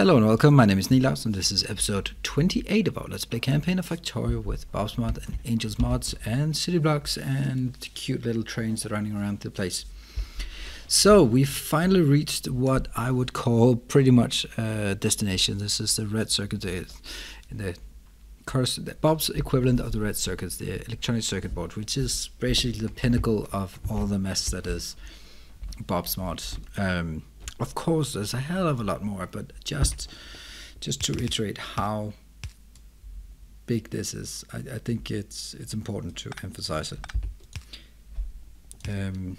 Hello and welcome, my name is Nilaus and this is episode 28 of our Let's Play campaign of Factorio with Bob's Mod and Angels Mods and city blocks and cute little trains running around the place. So we finally reached what I would call pretty much a destination. This is the red circuit in the course Bob's equivalent of the red circuits, the electronic circuit board, which is basically the pinnacle of all the mess that is Bob's Mod. Um, of course, there's a hell of a lot more, but just just to reiterate how big this is, I, I think it's it's important to emphasize it. Um,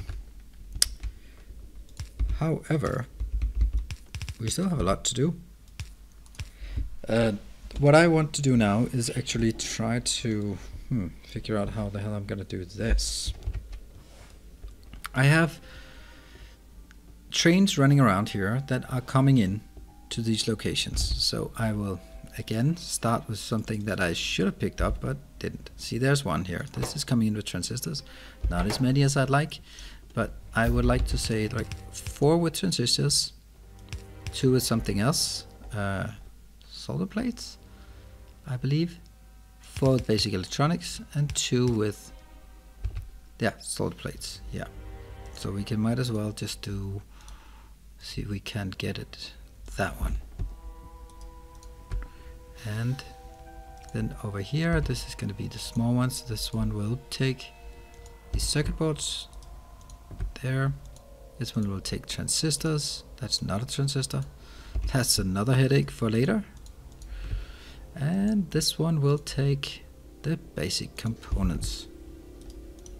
however, we still have a lot to do. Uh, what I want to do now is actually try to hmm, figure out how the hell I'm gonna do this. I have trains running around here that are coming in to these locations. So I will again start with something that I should have picked up but didn't. See there's one here. This is coming in with transistors. Not as many as I'd like, but I would like to say like four with transistors, two with something else, uh, solder plates, I believe, four with basic electronics, and two with yeah solder plates. Yeah. So we can might as well just do see if we can't get it. That one. And then over here this is going to be the small ones. This one will take the circuit boards there. This one will take transistors. That's not a transistor. That's another headache for later. And this one will take the basic components.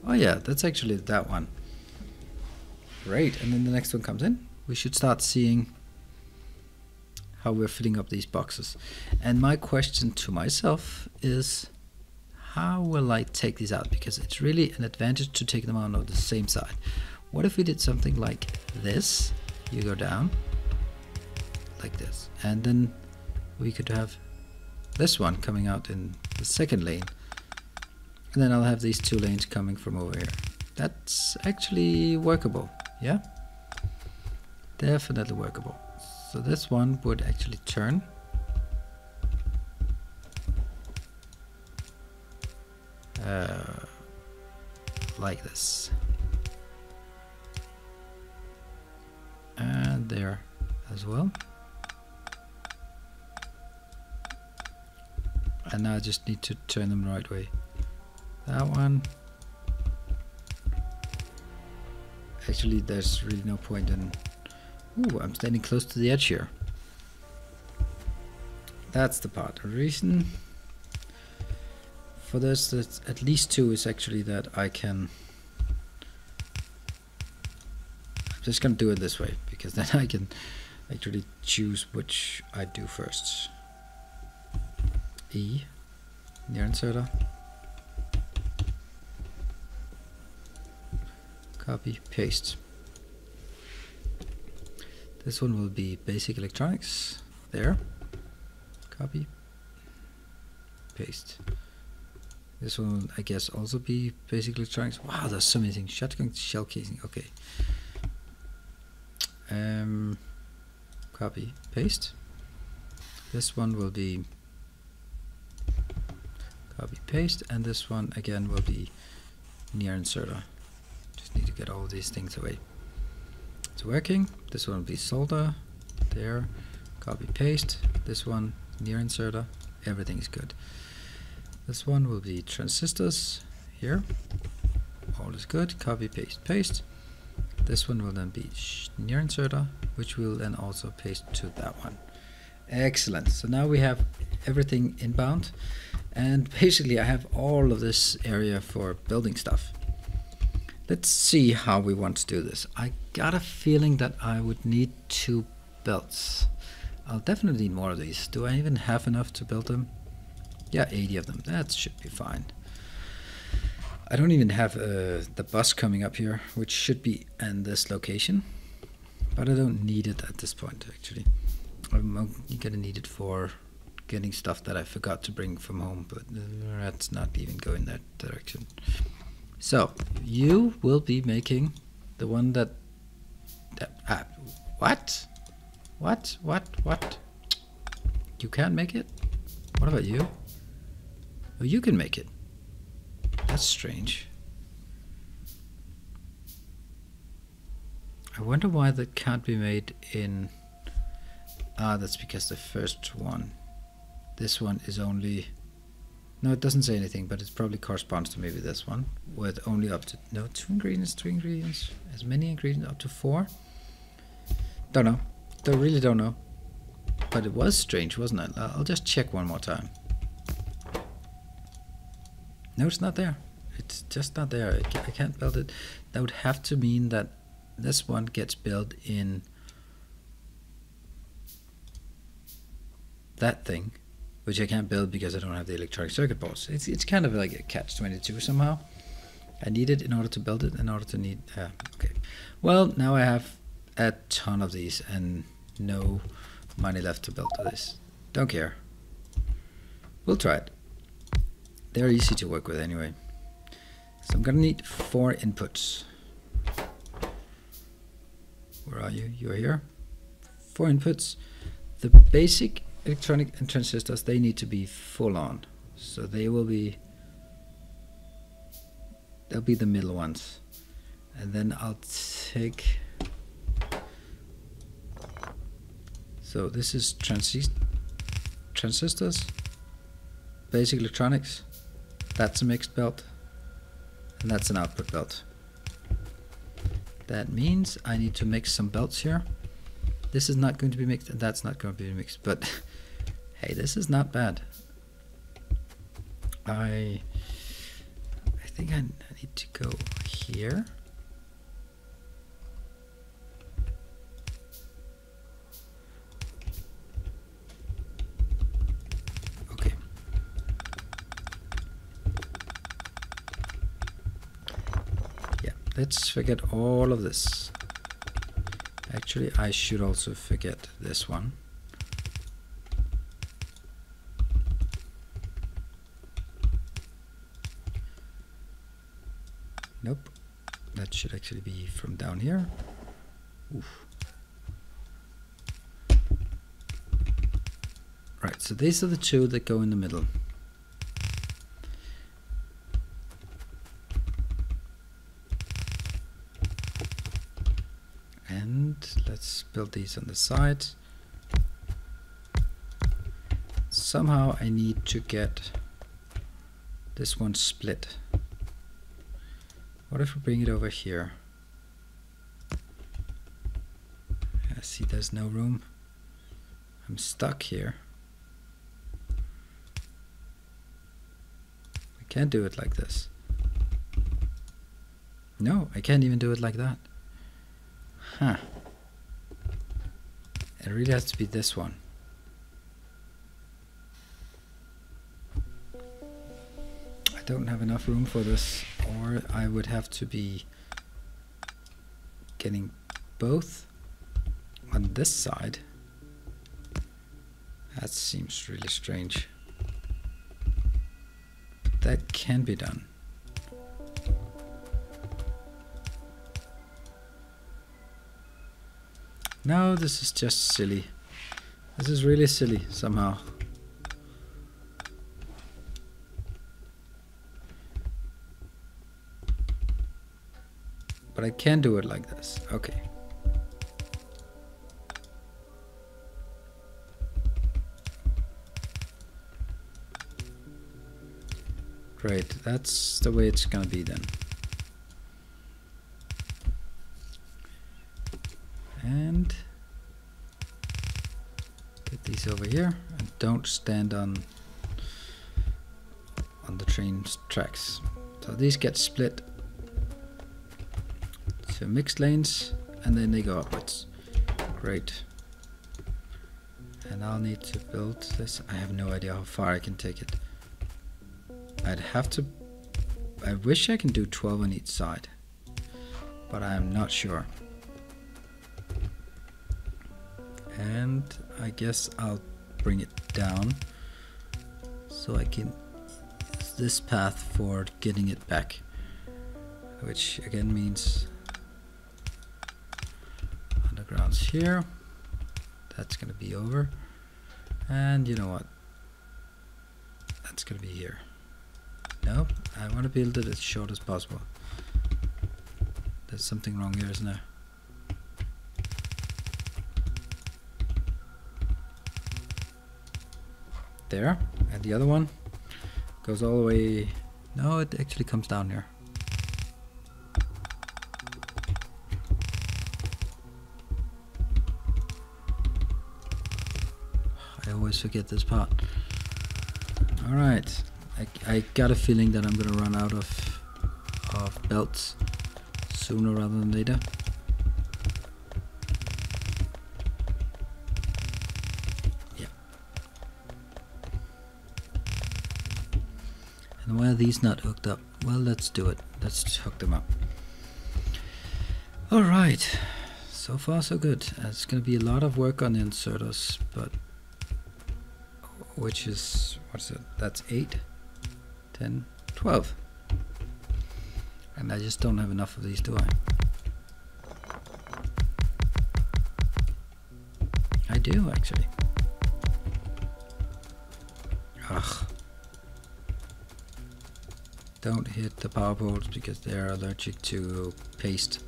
Oh yeah that's actually that one. Great. And then the next one comes in we should start seeing how we're filling up these boxes. And my question to myself is, how will I take these out? Because it's really an advantage to take them out on the same side. What if we did something like this? You go down, like this. And then we could have this one coming out in the second lane. And then I'll have these two lanes coming from over here. That's actually workable, yeah? Definitely workable. So this one would actually turn. Uh, like this. And there as well. And now I just need to turn them the right way. That one. Actually, there's really no point in Ooh, I'm standing close to the edge here. That's the part. The reason for this, that at least two, is actually that I can... I'm just gonna do it this way, because then I can actually choose which I do first. E, near inserter. Copy, paste. This one will be basic electronics. There. Copy. Paste. This one I guess, also be basic electronics. Wow, there's so many things. Shotgun shell casing. Okay. Um, copy. Paste. This one will be copy paste and this one again will be near inserter just need to get all these things away it's working. This one will be solder. There. Copy paste. This one near inserter. Everything is good. This one will be transistors. Here. All is good. Copy paste paste. This one will then be near inserter, which will then also paste to that one. Excellent. So now we have everything inbound and basically I have all of this area for building stuff. Let's see how we want to do this. I got a feeling that I would need two belts. I'll definitely need more of these. Do I even have enough to build them? Yeah, 80 of them. That should be fine. I don't even have uh, the bus coming up here, which should be in this location. But I don't need it at this point, actually. I'm gonna need it for getting stuff that I forgot to bring from home, but uh, let's not even go in that direction. So you will be making the one that, that uh, what? What? What? What? You can't make it? What about you? Oh, you can make it. That's strange. I wonder why that can't be made in... Ah, that's because the first one. This one is only... No, it doesn't say anything, but it probably corresponds to maybe this one. With only up to... No, two ingredients, three ingredients. As many ingredients, up to four? Don't know. Don't really don't know. But it was strange, wasn't it? I'll just check one more time. No, it's not there. It's just not there. I can't build it. That would have to mean that this one gets built in that thing, which I can't build because I don't have the electronic circuit boards. It's, it's kind of like a catch-22 somehow. I need it in order to build it, in order to need... Uh, okay. Well, now I have a ton of these and no money left to build this. Don't care. We'll try it. They're easy to work with anyway. So I'm gonna need four inputs. Where are you? You're here. Four inputs. The basic electronic and transistors, they need to be full on. So they will be, they'll be the middle ones. And then I'll take, so this is transist transistors, basic electronics, that's a mixed belt, and that's an output belt. That means I need to mix some belts here. This is not going to be mixed and that's not going to be mixed, but hey, this is not bad. I I think I need to go here. Okay. Yeah, let's forget all of this. Actually, I should also forget this one. Nope. That should actually be from down here. Oof. Right, so these are the two that go in the middle. And let's build these on the side. Somehow I need to get this one split. What if we bring it over here? I see there's no room. I'm stuck here. I can't do it like this. No, I can't even do it like that. Huh. It really has to be this one. Don't have enough room for this, or I would have to be getting both on this side. That seems really strange. But that can be done. No, this is just silly. This is really silly somehow. But I can do it like this. Okay. Great, that's the way it's gonna be then. and get these over here and don't stand on on the train tracks so these get split to mixed lanes and then they go upwards. Great. And I'll need to build this. I have no idea how far I can take it. I'd have to I wish I can do 12 on each side but I am not sure. And I guess I'll bring it down so I can this path for getting it back which again means underground's here that's gonna be over And you know what? That's gonna be here. No, I want to build it as short as possible. There's something wrong here, isn't there? There, and the other one goes all the way. No, it actually comes down here. Forget this part. Alright, I, I got a feeling that I'm gonna run out of, of belts sooner rather than later. Yeah. And why are these not hooked up? Well, let's do it. Let's hook them up. Alright, so far so good. It's gonna be a lot of work on the inserters, but which is what's it that's 8 10 12 and I just don't have enough of these do I? I do actually. Ugh. Don't hit the power poles because they're allergic to paste.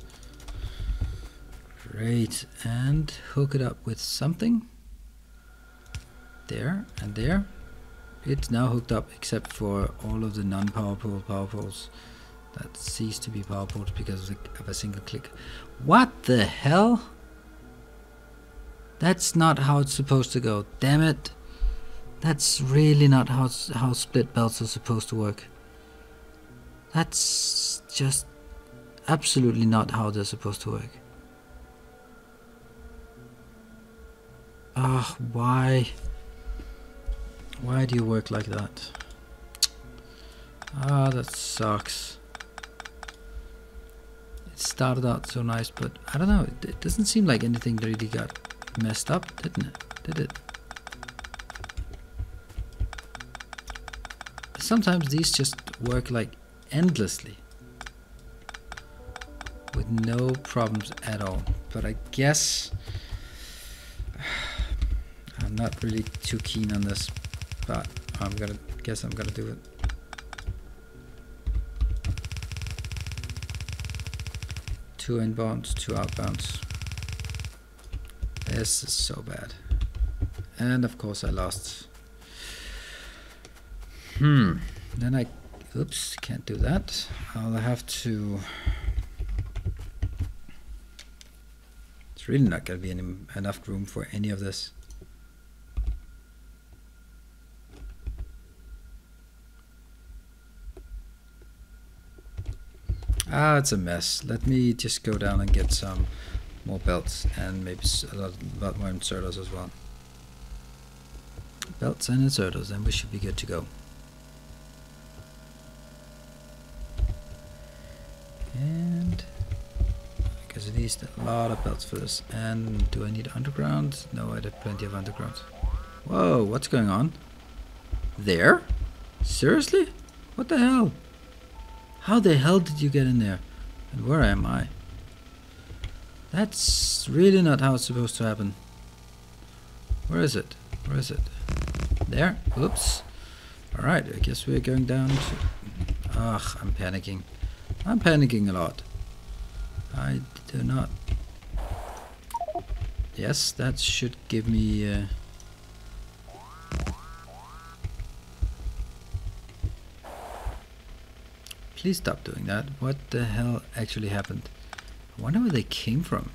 Great. And hook it up with something there and there. It's now hooked up except for all of the non-power pole power poles that cease to be power poles because of a single click. What the hell? That's not how it's supposed to go. Damn it. That's really not how how split belts are supposed to work. That's just absolutely not how they're supposed to work. Ah why why do you work like that? Ah, that sucks. It started out so nice, but I don't know, it, doesn't seem like anything really got messed up, didn't it? Did it? Sometimes these just work like endlessly. With no problems at all. But I guess... I'm not really too keen on this but I'm gonna guess I'm gonna do it. Two inbounds, two outbounds. This is so bad. And of course I lost. Hmm. Then I, oops, can't do that. I'll have to, it's really not gonna be any, enough room for any of this. Ah, it's a mess. Let me just go down and get some more belts and maybe a lot, lot more inserters as well. Belts and inserters and we should be good to go. And because it needs a lot of belts for this. And do I need underground? No, I have plenty of underground. Whoa, what's going on? There? Seriously? What the hell? How the hell did you get in there? And where am I? That's really not how it's supposed to happen. Where is it? Where is it? There? Oops. Alright, I guess we're going down to... Ugh, I'm panicking. I'm panicking a lot. I do not... Yes, that should give me... Uh, Please stop doing that. What the hell actually happened? I wonder where they came from.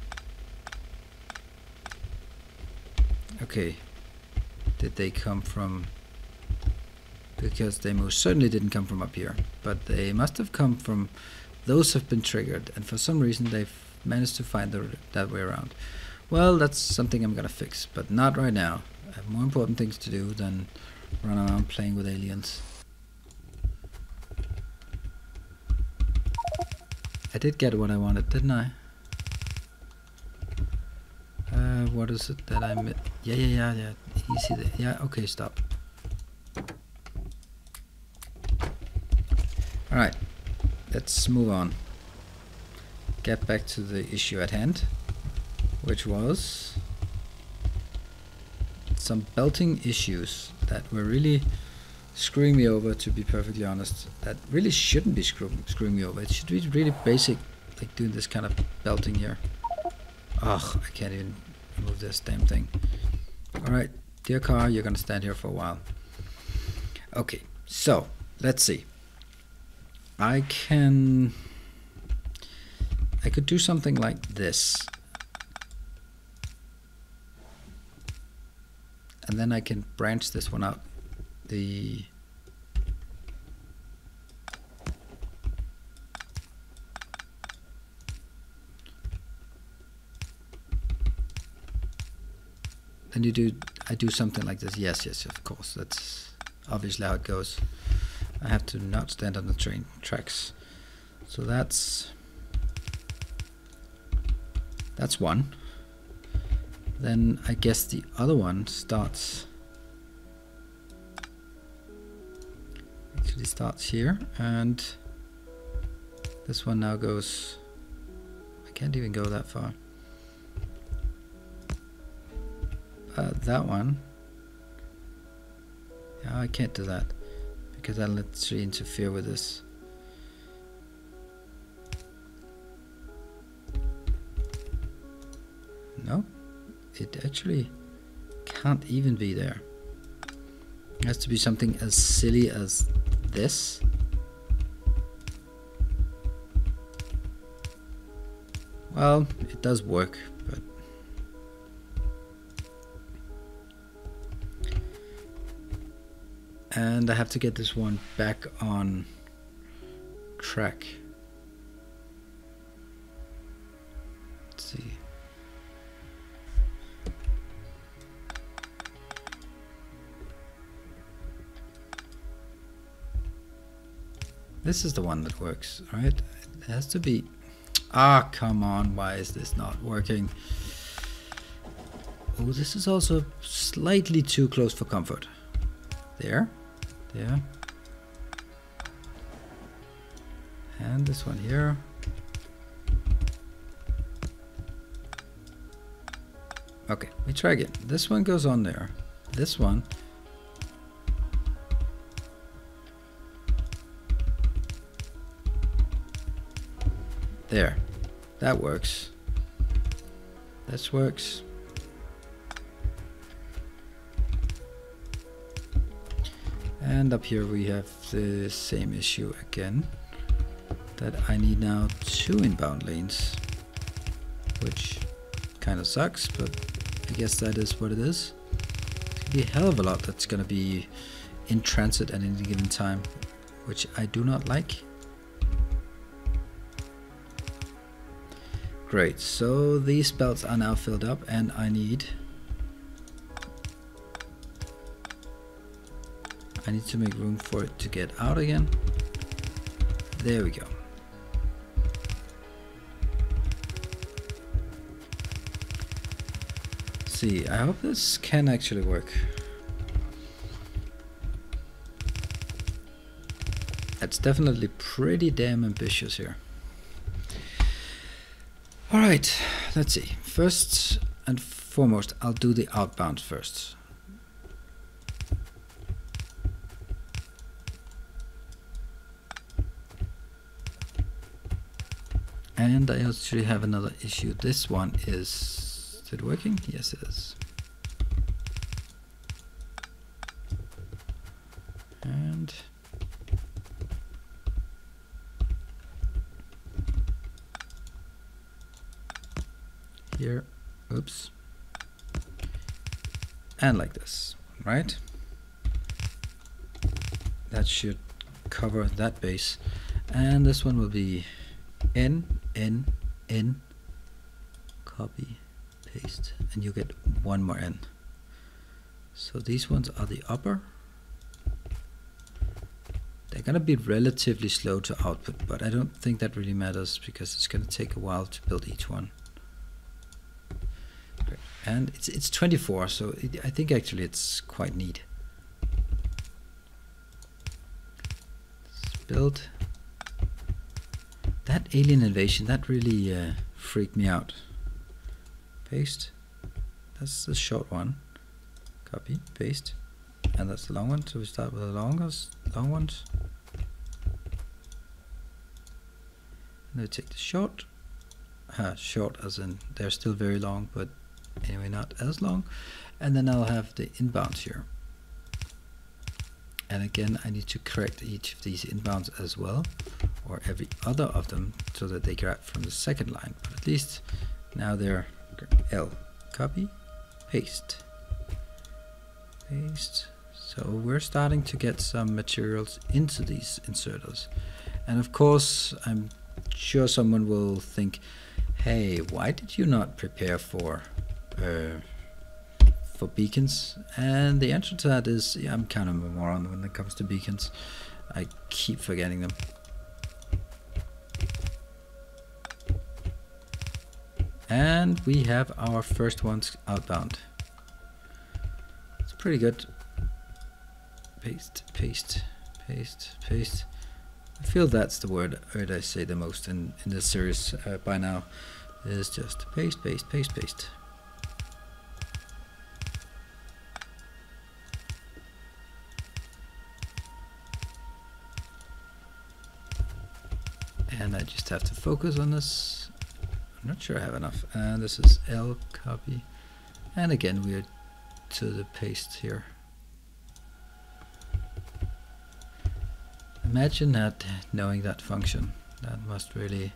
Okay. Did they come from... Because they most certainly didn't come from up here. But they must have come from... Those have been triggered. And for some reason they've managed to find the, that way around. Well, that's something I'm gonna fix. But not right now. I have more important things to do than run around playing with aliens. I did get what I wanted, didn't I? Uh, what is it that I missed? Yeah, yeah, yeah, yeah. Easy there. Yeah, okay, stop. Alright, let's move on. Get back to the issue at hand, which was some belting issues that were really screwing me over, to be perfectly honest. That really shouldn't be screw screwing me over. It should be really basic, like doing this kind of belting here. Ugh, I can't even move this damn thing. Alright, dear car, you're gonna stand here for a while. Okay, so, let's see. I can... I could do something like this. And then I can branch this one out. The then you do I do something like this. Yes yes of course. That's obviously how it goes. I have to not stand on the train tracks. So that's that's one. Then I guess the other one starts actually starts here. And this one now goes I can't even go that far uh, that one. I can't do that because that lets you interfere with this. No it actually can't even be there. It has to be something as silly as this. Well it does work and I have to get this one back on track let's see This is the one that works, right? It has to be... Ah, come on, why is this not working? Oh, this is also slightly too close for comfort. There, there. And this one here. Okay, we try again. This one goes on there. This one There. That works. This works. And up here we have the same issue again. That I need now two inbound lanes. Which kind of sucks, but I guess that is what it is. It's gonna be a hell of a lot that's gonna be in transit at any given time. Which I do not like. Great, so these belts are now filled up and I need I need to make room for it to get out again. There we go. see, I hope this can actually work. It's definitely pretty damn ambitious here. Alright, let's see. First and foremost, I'll do the outbound first. And I actually have another issue. This one is... Is it working? Yes, it is. And... here oops and like this right that should cover that base and this one will be n n n copy paste and you get one more n so these ones are the upper. They're gonna be relatively slow to output but I don't think that really matters because it's gonna take a while to build each one. And it's it's 24 so it, I think actually it's quite neat. Build that alien invasion that really uh, freaked me out paste that's the short one copy, paste, and that's the long one. So we start with the longest, long ones. And we take the short, uh, short as in they're still very long, but anyway not as long. And then I'll have the inbounds here. And again, I need to correct each of these inbounds as well, or every other of them, so that they grab from the second line. But at least now they're L, copy, paste, paste. So we're starting to get some materials into these inserters. And of course, I'm sure someone will think, hey, why did you not prepare for uh, for beacons? And the answer to that is, yeah, I'm kind of a moron when it comes to beacons. I keep forgetting them. And we have our first ones outbound. It's pretty good. Paste, paste, paste, paste. I feel that's the word, word I say the most in, in this series uh, by now. Is just paste, paste, paste, paste. And I just have to focus on this. I'm not sure I have enough. And this is L copy. And again, we're to the paste here. Imagine that knowing that function. That must really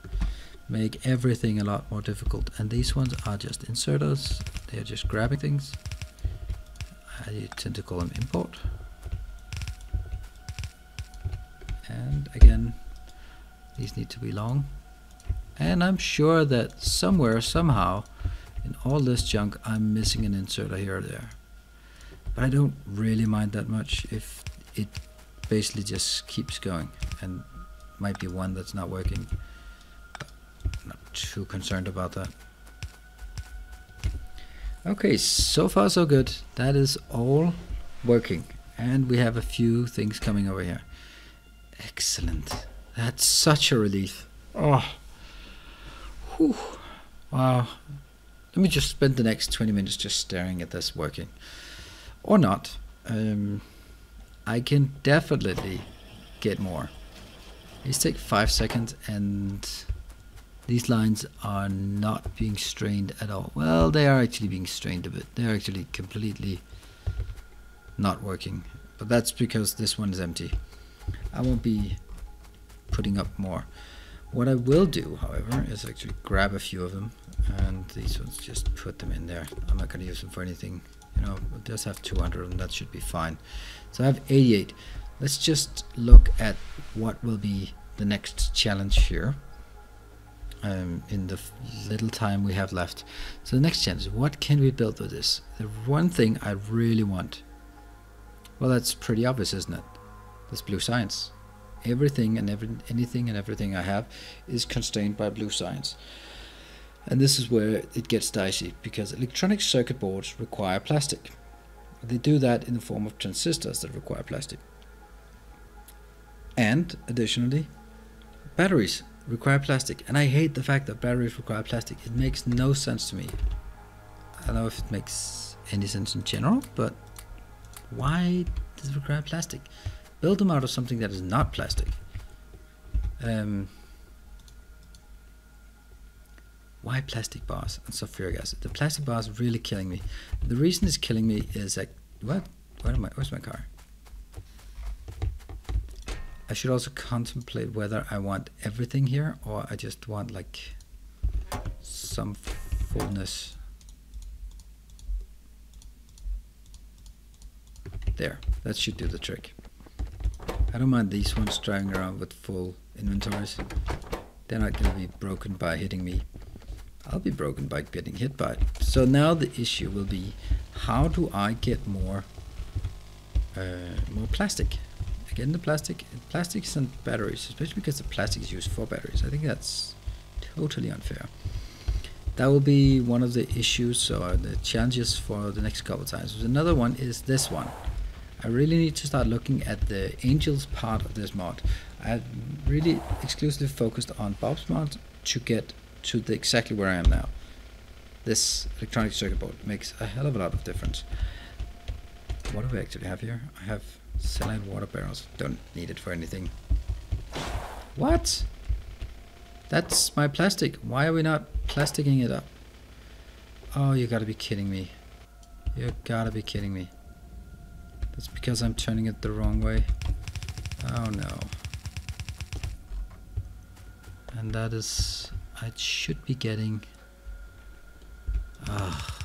make everything a lot more difficult. And these ones are just inserters. They are just grabbing things. I tend to call them import. And again, these need to be long. And I'm sure that somewhere, somehow, in all this junk, I'm missing an inserter here or there. But I don't really mind that much if it basically just keeps going and might be one that's not working. But not too concerned about that. Okay so far so good. That is all working. And we have a few things coming over here. Excellent. That's such a relief. Oh Whew. wow let me just spend the next 20 minutes just staring at this working or not um, I can definitely get more. These take five seconds and these lines are not being strained at all. Well, they are actually being strained a bit. They're actually completely not working. But that's because this one is empty. I won't be putting up more. What I will do, however, is actually grab a few of them and these ones just put them in there. I'm not going to use them for anything you know we'll just have 200 and that should be fine. So I have 88 let's just look at what will be the next challenge here um, in the little time we have left. So the next challenge what can we build with this? The one thing I really want well that's pretty obvious isn't it? That's blue science everything and every anything and everything I have is constrained by blue science and this is where it gets dicey because electronic circuit boards require plastic. They do that in the form of transistors that require plastic. And additionally, batteries require plastic. And I hate the fact that batteries require plastic. It makes no sense to me. I don't know if it makes any sense in general, but why does it require plastic? Build them out of something that is not plastic. Um, why plastic bars and sulfuric acid? The plastic bars are really killing me. The reason it's killing me is that what? Where am I? Where's my car? I should also contemplate whether I want everything here or I just want like some fullness. There, that should do the trick. I don't mind these ones driving around with full inventories. They're not going to be broken by hitting me. I'll be broken by getting hit by it. So now the issue will be how do I get more uh, more plastic? Again, the plastic, plastics and batteries, especially because the plastic is used for batteries. I think that's totally unfair. That will be one of the issues or the challenges for the next couple times. Another one is this one. I really need to start looking at the Angels part of this mod. I've really exclusively focused on Bob's mod to get to the, exactly where I am now. This electronic circuit board makes a hell of a lot of difference. what do we actually have here? I have saline water barrels. Don't need it for anything. What? That's my plastic. Why are we not plasticking it up? Oh, you gotta be kidding me. You gotta be kidding me. That's because I'm turning it the wrong way. Oh no. And that is... I should be getting... Ah.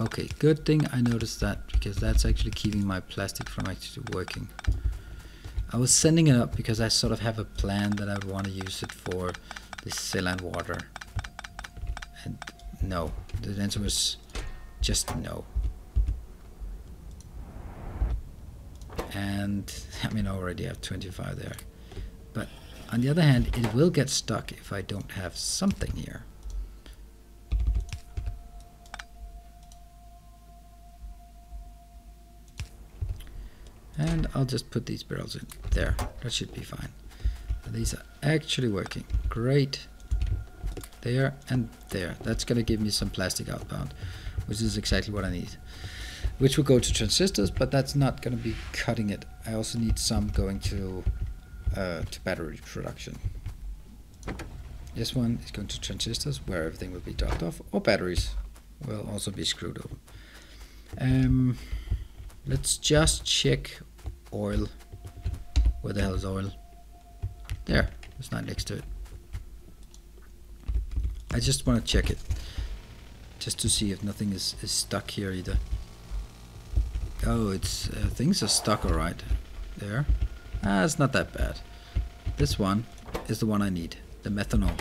Okay, good thing I noticed that because that's actually keeping my plastic from actually working. I was sending it up because I sort of have a plan that I would want to use it for the saline water. And no, the answer was just no. And I mean, I already have 25 there. But on the other hand, it will get stuck if I don't have something here. And I'll just put these barrels in there. That should be fine. These are actually working. Great. There and there. That's going to give me some plastic outbound, which is exactly what I need. Which will go to transistors, but that's not going to be cutting it. I also need some going to uh, to battery production. This one is going to transistors, where everything will be dropped off, or batteries will also be screwed over. Um, let's just check oil. Where the hell is oil? There, it's not next to it. I just want to check it. Just to see if nothing is, is stuck here either. Oh, it's uh, things are stuck alright. There. Ah, it's not that bad. This one is the one I need. The methanol.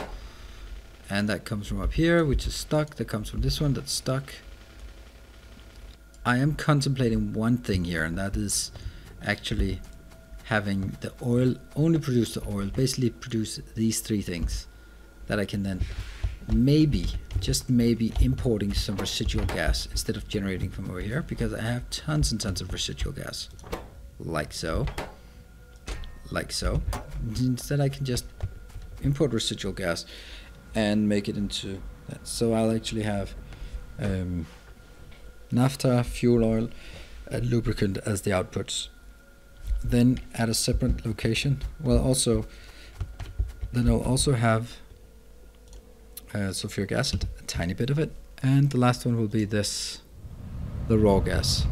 And that comes from up here, which is stuck. That comes from this one that's stuck. I am contemplating one thing here, and that is actually having the oil only produce the oil basically produce these three things that I can then maybe just maybe importing some residual gas instead of generating from over here because I have tons and tons of residual gas. Like so. Like so. Instead I can just import residual gas and make it into that. So I'll actually have um, naphtha fuel oil and lubricant as the outputs. Then at a separate location well also then I'll also have uh, sulfuric acid a tiny bit of it. And the last one will be this the raw gas.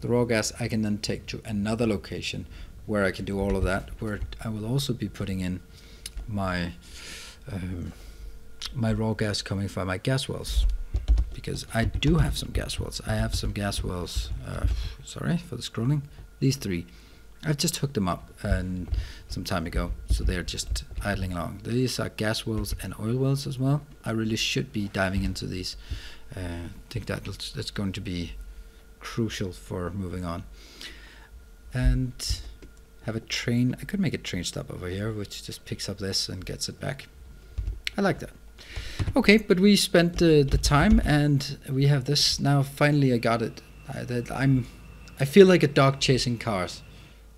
The raw gas I can then take to another location where I can do all of that where I will also be putting in my um, my raw gas coming from my gas wells. Because I do have some gas wells. I have some gas wells uh, sorry for the scrolling. These three I've just hooked them up and some time ago, so they're just idling along. These are gas wells and oil wells as well. I really should be diving into these. Uh, I think that that's going to be crucial for moving on. And have a train. I could make a train stop over here, which just picks up this and gets it back. I like that. Okay, but we spent uh, the time and we have this now. Finally, I got it. I, that I'm. I feel like a dog chasing cars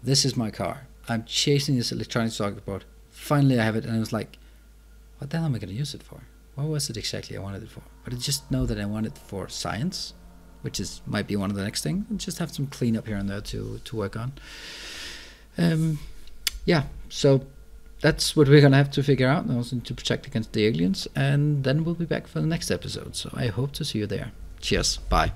this is my car. I'm chasing this electronic circuit board. Finally, I have it, and I was like, what the hell am I going to use it for? What was it exactly I wanted it for? But I just know that I want it for science, which is might be one of the next things. Just have some cleanup here and there to to work on. Um, yeah, so that's what we're gonna have to figure out, also to protect against the aliens. And then we'll be back for the next episode. So I hope to see you there. Cheers. Bye.